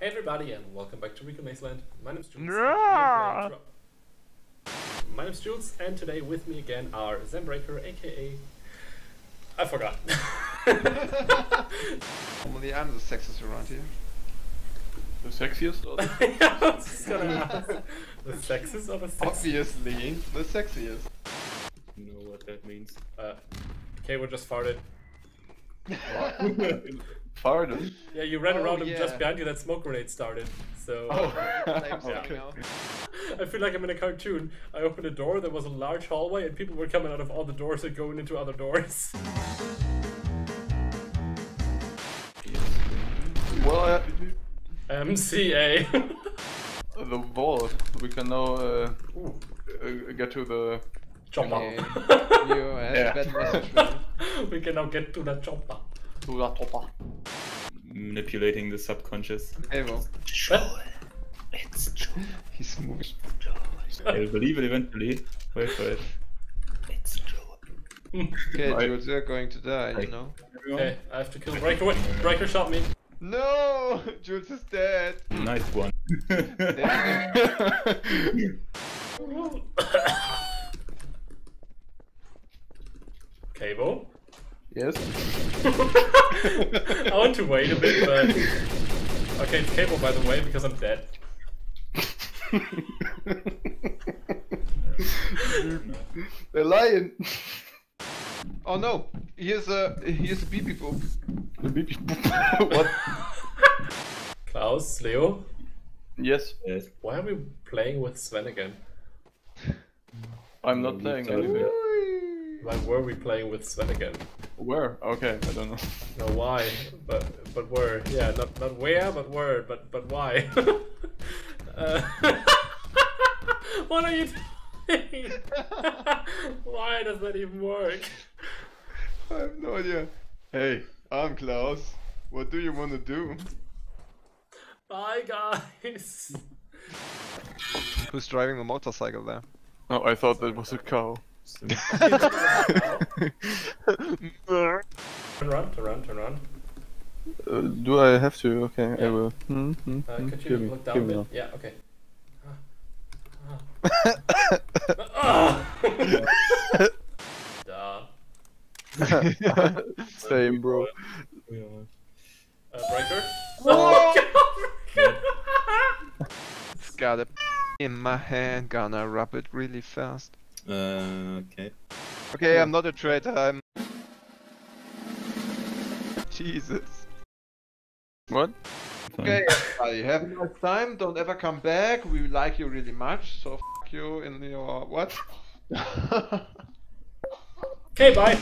Hey everybody, and welcome back to RikuNaceLand. My name's Jules. Yeah. My name's Jules, and today with me again are Zenbreaker aka. I forgot. Normally I'm the sexiest around here. The sexiest? Or the... I was just gonna ask. The sexist or the sexist? Obviously, the sexiest. You know what that means. Uh, okay, we just farted. Farted. Yeah, you ran Oh, around and yeah. just behind you that smoke grenade started. So. Oh, Flames okay. I feel like I'm in a cartoon. I opened a door, there was a large hallway, and people were coming out of all the doors and going into other doors. Well, uh, MCA. the wall. We can now uh, uh, get to the. chopper. Okay. You had Yeah. a bad message. man. we can now get to the chopper. to the topper. Manipulating the subconscious. Hey, well, What? It's true. he's moving. I'll believe it eventually. Wait for it. It's true. Okay, Right. Jules, you're going to die, you know? Okay, I have to kill Breaker. Wait, Breaker shot me. No! Jules is dead! Nice one. Cable. Yes. I want to wait a bit, but. Okay, it's Cable by the way, because I'm dead. They're lying. Oh no! Here's a here's a BB boop. The baby. what? Klaus, Leo, Yes. yes. why are we playing with Sven again? I'm not playing started anymore. Why were we playing with Sven again? Where? Okay, I don't know. No, why? But but where? Yeah, not not where, but where, but but why? uh, what are you doing? why does that even work? I have no idea. Hey, I'm Klaus. What do you want to do? Bye, guys. Who's driving the motorcycle there? Oh, I thought that was a cow. Turn around, turn around, turn around. Uh, do I have to? Okay, Yeah. I will. Hmm, hmm, Uh, hmm. could you Give me, look down give a me bit? Yeah, okay. Ah. Duh. Same, bro. We are- Uh, breaker. Oh, God. Got it in my hand, gonna rub it really fast. Uh, okay. Okay, I'm not a traitor, I'm. Jesus. What? Okay, everybody, have a nice time. Don't ever come back. We like you really much, so f you in your what? Okay, bye.